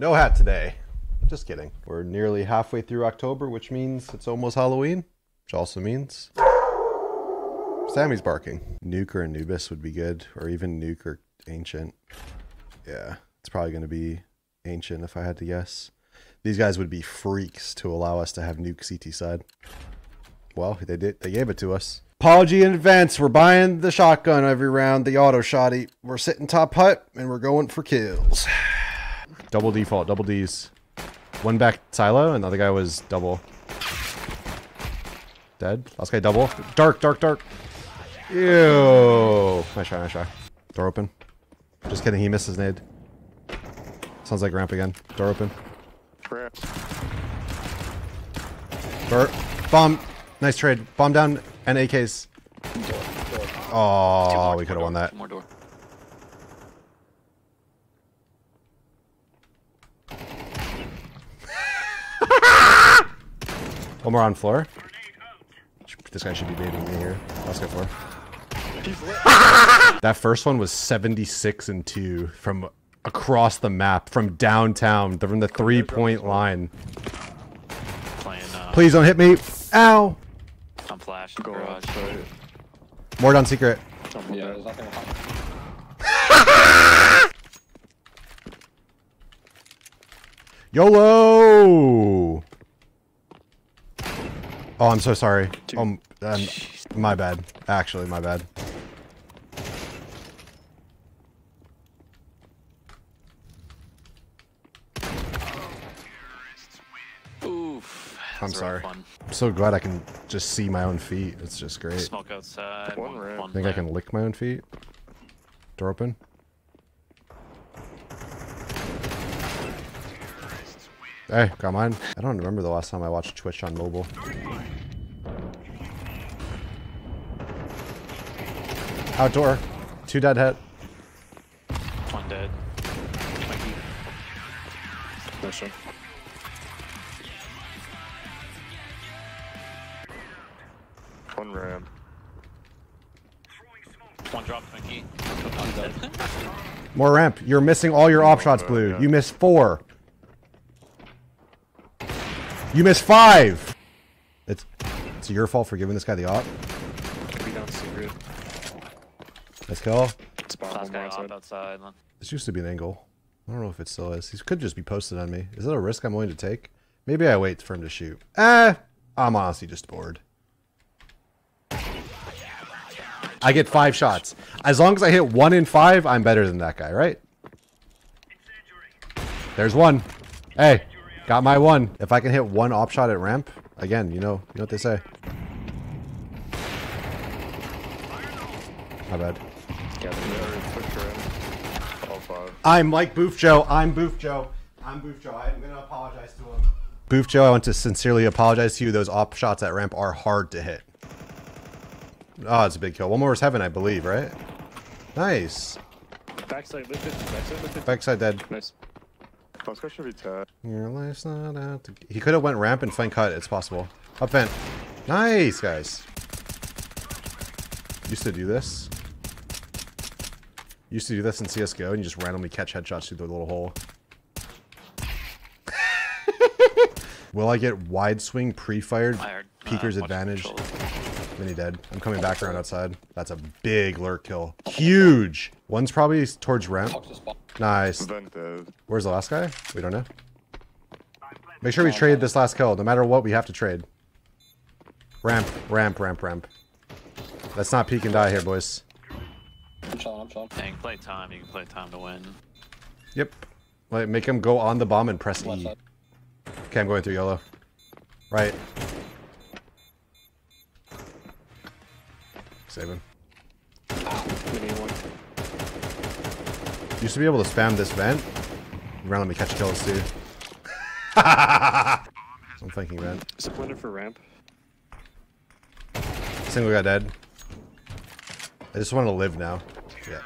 No hat today. Just kidding. We're nearly halfway through October, which means it's almost Halloween, which also means Sammy's barking. Nuke or Anubis would be good, or even Nuke or Ancient. Yeah, it's probably going to be Ancient if I had to guess. These guys would be freaks to allow us to have Nuke CT side. Well, they did. They gave it to us. Apology in advance. We're buying the shotgun every round, the auto shotty. We're sitting top hut, and we're going for kills. Double default, double D's. One back silo, and the other guy was double. Dead. Last guy double. Dark, dark, dark. Ew. Nice try, nice try. Door open. Just kidding, he missed his nade. Sounds like ramp again. Door open. Door. Bomb. Nice trade. Bomb down and AKs. Oh, we could have won that. Two more door. One more on floor. This guy should be baiting me here. Let's go floor. that first one was 76 and 2 from across the map, from downtown, from the three point line. Uh, Please don't hit me. Ow. on flash in garage. outside. More down secret. Yeah, there's nothing behind. YOLO! Oh, I'm so sorry. Oh, um, my bad. Actually, my bad. Oof. I'm sorry. rough. I'm so glad I can just see my own feet. It's just great. Smoke outside. One ramp. Think I can lick my own feet? Door open? Hey, got mine. I don't remember the last time I watched Twitch on mobile. Outdoor. Two dead hit. One dead. Mikey. Nice one. One ram. One drop, Mikey. More ramp. You're missing all your op shots, Blue. You missed four. You missed five. It's it's your fault for giving this guy the op. Could be down secret. Let's kill. Spot Last guy more outside. outside. This used to be an angle. I don't know if it still is. He could just be posted on me. Is that a risk I'm willing to take? Maybe I wait for him to shoot. Eh, I'm honestly just bored. I get five shots. As long as I hit one in five, I'm better than that guy, right? There's one. Hey, got my one. If I can hit one op shot at ramp, again, you know, you know what they say. My bad. Yeah, they're quick ram. All five. I'm like Boof Joe. I'm Boof Joe. I'm Boof Joe. I'm gonna apologize to him. Boof Joe, I want to sincerely apologize to you. Those op shots at ramp are hard to hit. Oh, it's a big kill. One more is heaven, I believe, right? Nice. Backside lifted. Backside lifted. Backside dead. Nice. Last guy should be tad. Your life's not out to... He could have went ramp and flank cut. It's possible. Up vent. Nice, guys. Used to do this. Used to do this in CSGO and you just randomly catch headshots through the little hole. Will I get wide swing pre-fired I heard. uh, peeker's advantage? control. Mini dead. I'm coming back around outside. That's a big lurk kill. Huge. One's probably towards ramp. Nice. Where's the last guy? We don't know. Make sure we trade this last kill. No matter what, we have to trade. Ramp, ramp, ramp, ramp. Let's not peek and die here, boys. I'm chilling, I'm chilling. Yeah, you can play time. You can play time to win. Yep. Like, make him go on the bomb and press E. side. Okay, I'm going through yellow. Right. Save him. Mini one. Used to be able to spam this vent. Around let me catch kills too. I'm thinking vent. Splinter for ramp. Single guy dead. I just want to live now. Yeah.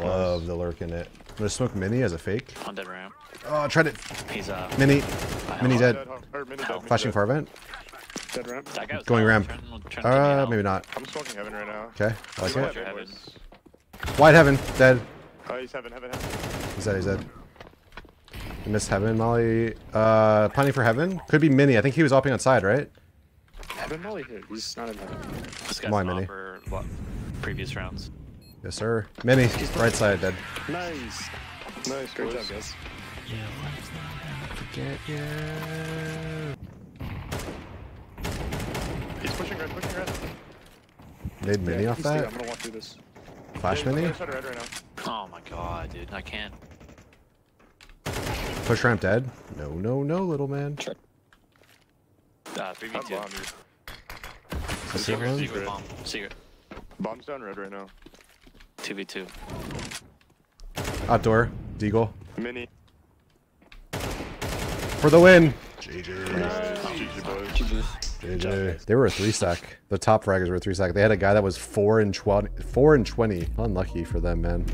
Love the lurk in it. I'm gonna smoke mini as a fake. On dead ramp. Oh, I tried it. He's uh. Mini. Mini dead. Or mini dead. mini Flashing dead. far vent. Dead ramp. That guy was Going ramp. Trent- Trent took me Uh, maybe not. I'm smoking heaven right now. Okay. I like it. your heaven. Wide heaven. Dead. Oh, he's heaven, heaven, heaven. He's dead, he's dead. You missed heaven, Molly. Uh, planning for heaven? Could be mini. I think he was opping outside, right? Heaven Molly here. He's not in heaven. This guy's Why, Mini? for what, previous rounds. Yes, sir. Mini. Right side, dead. Nice. Nice, great job, guys. Get you. He's pushing red, pushing red. Made mini Yeah, off he's dead. that? I'm gonna walk through this. Flash Yeah, mini? the other side of red right now. Oh my god, dude. I can't. Push ramp dead? No, no, no, little man. Check. Uh, 3v2. That's bomb, dude. Secret Secret, round? secret bomb. Secret. Bomb's down red right now. 2v2. Outdoor. Deagle. Mini. For the win! Nice. GG, boys. GG. JJ. They were a three stack. The top fraggers were a three stack. They had a guy that was four and twenty. Four and twenty. Unlucky for them, man.